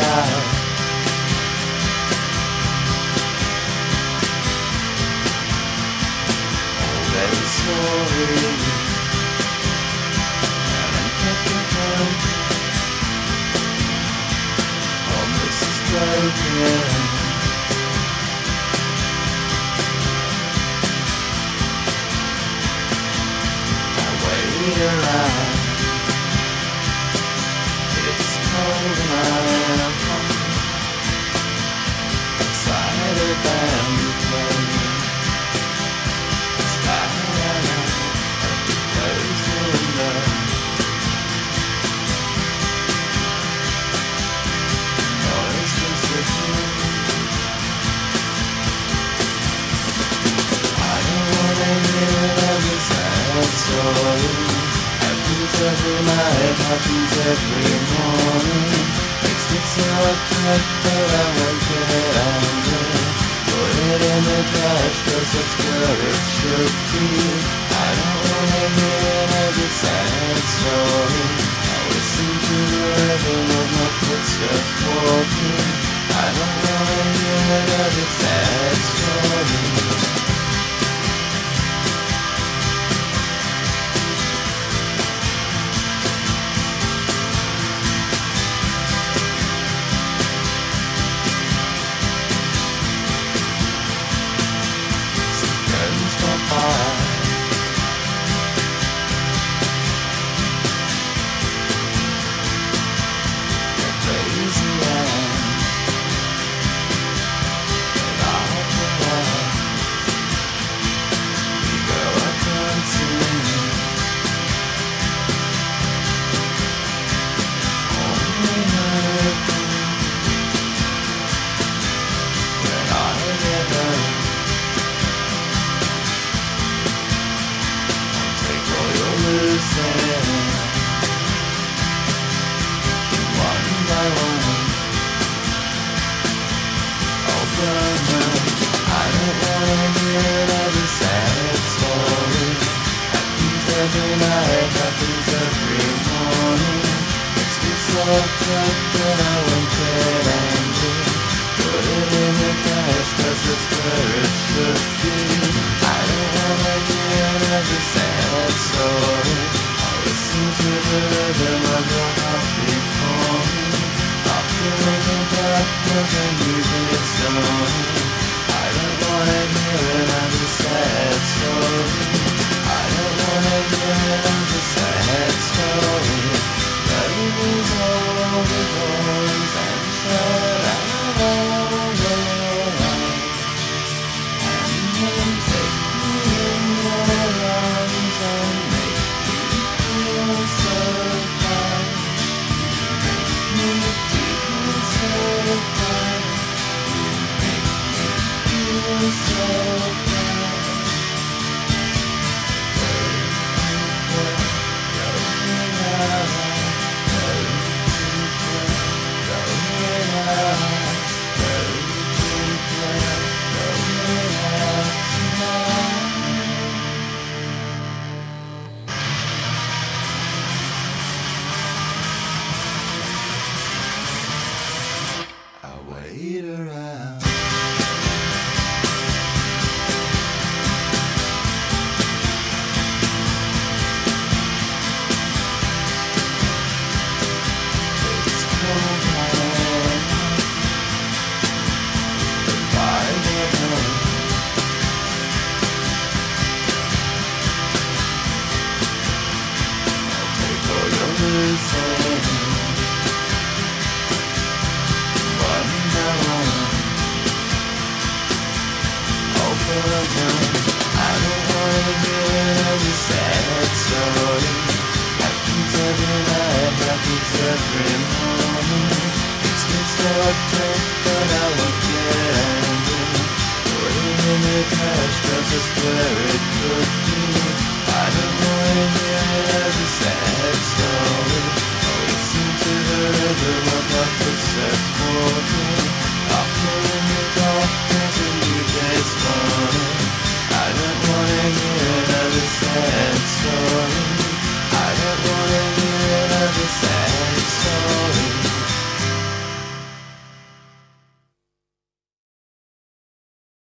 now. Very sorry. And I'm taking this is broken. I waited around. morning Happens every night, happens every morning Makes me so uptight that I won't get under Put it in the trash cause that's where it should be Thank you. detached, cause it's where it could be.